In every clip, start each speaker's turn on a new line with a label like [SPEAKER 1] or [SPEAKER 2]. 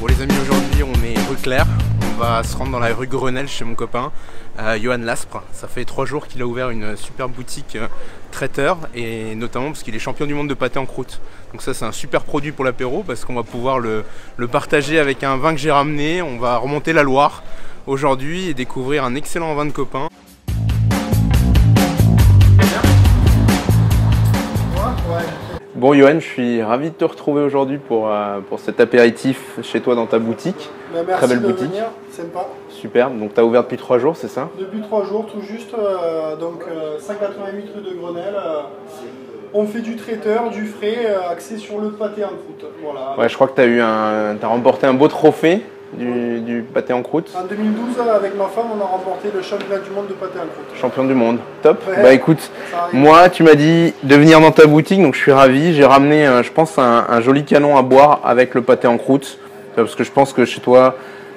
[SPEAKER 1] Bon les amis, aujourd'hui on est rue Claire. On va se rendre dans la rue Grenelle chez mon copain, euh, Johan Laspre. Ça fait trois jours qu'il a ouvert une super boutique euh, traiteur et notamment parce qu'il est champion du monde de pâté en croûte. Donc ça c'est un super produit pour l'apéro parce qu'on va pouvoir le, le partager avec un vin que j'ai ramené. On va remonter la Loire aujourd'hui et découvrir un excellent vin de copain. Bon Johan, je suis ravi de te retrouver aujourd'hui pour, euh, pour cet apéritif chez toi dans ta boutique.
[SPEAKER 2] Bah, merci
[SPEAKER 1] Très belle
[SPEAKER 2] de
[SPEAKER 1] boutique.
[SPEAKER 2] venir, sympa.
[SPEAKER 1] Super, donc tu as ouvert depuis trois jours, c'est ça?
[SPEAKER 2] Depuis trois jours, tout juste, euh, donc euh, 188 rue de Grenelle. euh, on fait du traiteur, du frais, axé sur le pâté en croûte. Voilà.
[SPEAKER 1] Ouais, je crois que tu as, eu un, as remporté un beau trophée du, du pâté en croûte.
[SPEAKER 2] En 2012, avec ma femme, on a remporté le championnat du monde de pâté en croûte.
[SPEAKER 1] Champion du monde, top.
[SPEAKER 2] Ouais.
[SPEAKER 1] Bah écoute, moi tu m'as dit de venir dans ta boutique, donc je suis ravi. J'ai ramené, euh, je pense, un, un joli canon à boire avec le pâté en croûte. Euh, Parce que je pense que chez toi,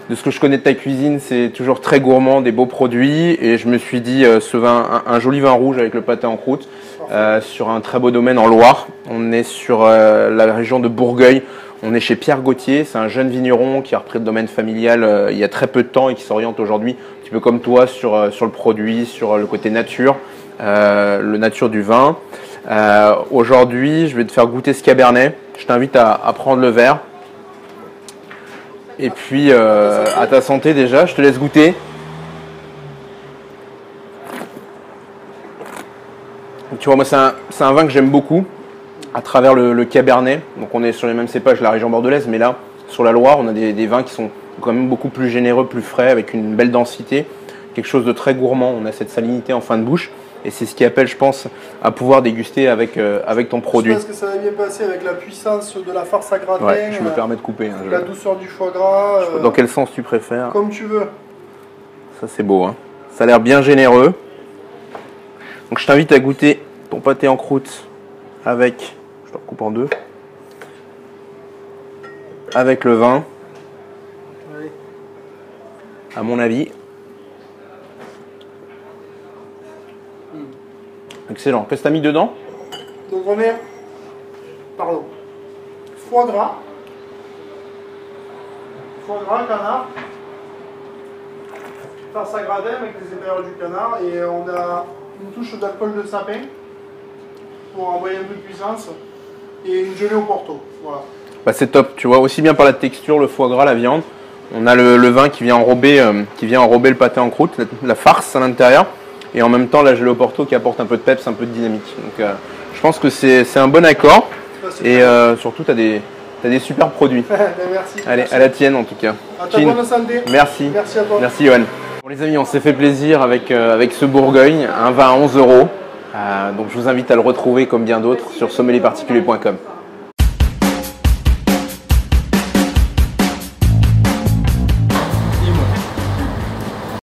[SPEAKER 1] de ce que je connais de ta cuisine, c'est toujours très gourmand, des beaux produits. Et je me suis dit, euh, ce vin, un, un joli vin rouge avec le pâté en croûte, euh, sur un très beau domaine en Loire. On est sur euh, la région de Bourgueil. On est chez Pierre Gauthier, c'est un jeune vigneron qui a repris le domaine familial euh, il y a très peu de temps et qui s'oriente aujourd'hui, un petit peu comme toi, sur, euh, le produit, sur euh, le côté nature, le nature du vin. Aujourd'hui, je vais te faire goûter ce cabernet. Je t'invite à, prendre le verre. Et puis, à ta santé déjà, je te laisse goûter. Tu vois, moi, c'est un, c'est un vin que j'aime beaucoup à travers le, le Cabernet. Donc on est sur les mêmes cépages la région bordelaise, mais là, sur la Loire, on a des, des vins qui sont quand même beaucoup plus généreux, plus frais, avec une belle densité, quelque chose de très gourmand. On a cette salinité en fin de bouche, et c'est ce qui appelle, je pense, à pouvoir déguster avec, euh, avec ton
[SPEAKER 2] Je
[SPEAKER 1] produit.
[SPEAKER 2] pense que ça va bien passer avec la puissance de la farce à gratin,
[SPEAKER 1] Ouais, je me
[SPEAKER 2] euh,
[SPEAKER 1] permets de couper. hein, je-
[SPEAKER 2] la douceur du foie gras, euh,
[SPEAKER 1] Dans quel sens tu préfères
[SPEAKER 2] comme tu veux.
[SPEAKER 1] Ça c'est beau, hein. ça a l'air bien généreux. Donc je t'invite à goûter ton pâté en croûte avec, je te recoupe en deux, avec le vin,
[SPEAKER 2] Allez.
[SPEAKER 1] à mon avis. Excellent. Qu'est-ce que t'as mis dedans?
[SPEAKER 2] Donc on est, pardon, foie gras, foie gras, canard, farce à gratin avec les intérieurs du canard. Et on a une touche d'alcool de sapin pour envoyer un peu de puissance et une gelée au porto. Voilà.
[SPEAKER 1] bah, C'est top, tu vois, aussi bien par la texture, le foie gras, la viande. On a le, le vin qui vient, enrober, euh, qui vient enrober le pâté en croûte, la, la farce à l'intérieur, et en même temps la gelée au porto qui apporte un peu de peps, un peu de dynamique. Donc euh, je pense que c'est un bon accord. Et euh, surtout, tu as des, t'as des super produits.
[SPEAKER 2] merci.
[SPEAKER 1] Allez,
[SPEAKER 2] Merci.
[SPEAKER 1] à la tienne en tout cas.
[SPEAKER 2] À ta
[SPEAKER 1] Chin.
[SPEAKER 2] bonne santé.
[SPEAKER 1] Merci.
[SPEAKER 2] Merci à toi.
[SPEAKER 1] Merci Johan. Bon les amis, on s'est fait plaisir avec, avec ce Bourgogne, un vin à 11 euros. Euh, donc je vous invite à le retrouver comme bien d'autres sur sommelierparticulier.com.